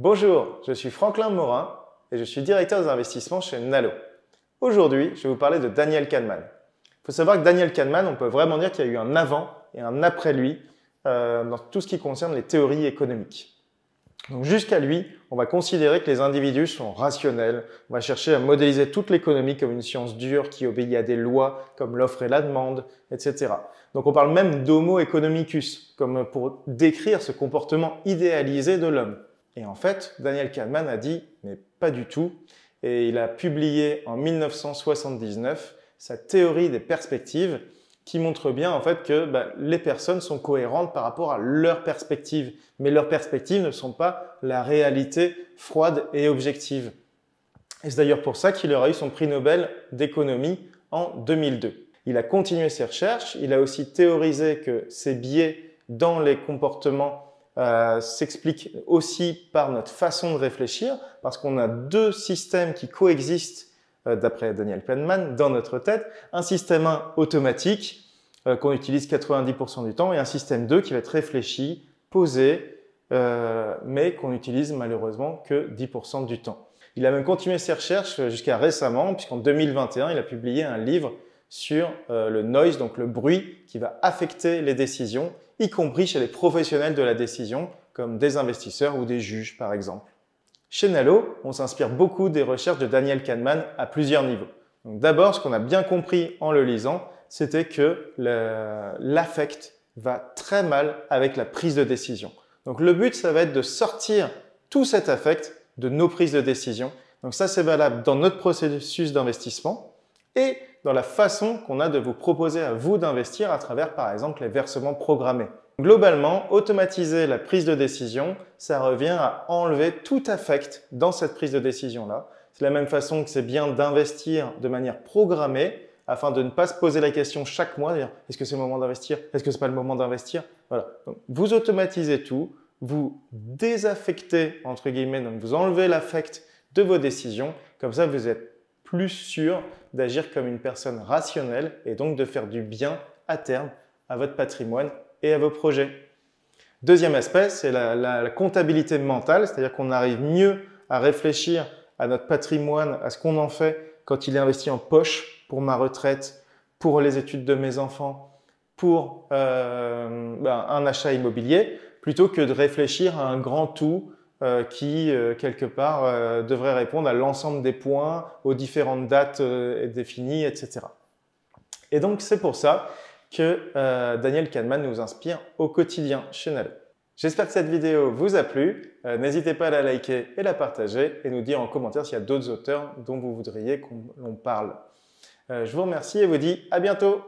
Bonjour, je suis Franklin Morin et je suis directeur des investissements chez Nalo. Aujourd'hui, je vais vous parler de Daniel Kahneman. Il faut savoir que Daniel Kahneman, on peut vraiment dire qu'il y a eu un avant et un après lui euh, dans tout ce qui concerne les théories économiques. Donc jusqu'à lui, on va considérer que les individus sont rationnels, on va chercher à modéliser toute l'économie comme une science dure qui obéit à des lois comme l'offre et la demande, etc. Donc on parle même d'homo economicus, comme pour décrire ce comportement idéalisé de l'homme. Et en fait, Daniel Kahneman a dit, mais pas du tout, et il a publié en 1979 sa théorie des perspectives, qui montre bien en fait que bah, les personnes sont cohérentes par rapport à leur perspective, mais leurs perspectives ne sont pas la réalité froide et objective. Et c'est d'ailleurs pour ça qu'il aura eu son prix Nobel d'économie en 2002. Il a continué ses recherches, il a aussi théorisé que ces biais dans les comportements euh, s'expliquent aussi par notre façon de réfléchir, parce qu'on a deux systèmes qui coexistent euh, d'après Daniel Kahneman, dans notre tête, un système 1 automatique euh, qu'on utilise 90% du temps et un système 2 qui va être réfléchi, posé, mais qu'on utilise malheureusement que 10% du temps. Il a même continué ses recherches jusqu'à récemment, puisqu'en 2021, il a publié un livre sur le noise, donc le bruit qui va affecter les décisions, y compris chez les professionnels de la décision, comme des investisseurs ou des juges par exemple. Chez Nalo, on s'inspire beaucoup des recherches de Daniel Kahneman à plusieurs niveaux. D'abord, ce qu'on a bien compris en le lisant, c'était que l'affect va très mal avec la prise de décision. Donc le but, ça va être de sortir tout cet affect de nos prises de décision. Donc ça, c'est valable dans notre processus d'investissement et dans la façon qu'on a de vous proposer à vous d'investir à travers, par exemple, les versements programmés. Globalement, automatiser la prise de décision, ça revient à enlever tout affect dans cette prise de décision-là. C'est la même façon que c'est bien d'investir de manière programmée afin de ne pas se poser la question chaque mois, est-ce que c'est le moment d'investir? Est-ce que c'est pas le moment d'investir? Voilà. vous automatisez tout, vous désaffectez entre guillemets, donc vous enlevez l'affect de vos décisions. Comme ça, vous êtes plus sûr d'agir comme une personne rationnelle et donc de faire du bien à terme à votre patrimoine et à vos projets. Deuxième aspect, c'est la, comptabilité mentale, c'est-à-dire qu'on arrive mieux à réfléchir à notre patrimoine, à ce qu'on en fait quand il est investi en poche pour ma retraite, pour les études de mes enfants, pour euh, ben, un achat immobilier, plutôt que de réfléchir à un grand tout euh, qui, euh, quelque part, devrait répondre à l'ensemble des points, aux différentes dates définies, etc. Et donc, c'est pour ça que euh, Daniel Kahneman nous inspire au quotidien chez Nalo. J'espère que cette vidéo vous a plu. Euh, n'hésitez pas à la liker et la partager et nous dire en commentaire s'il y a d'autres auteurs dont vous voudriez qu'on parle. Euh, je vous remercie et vous dis à bientôt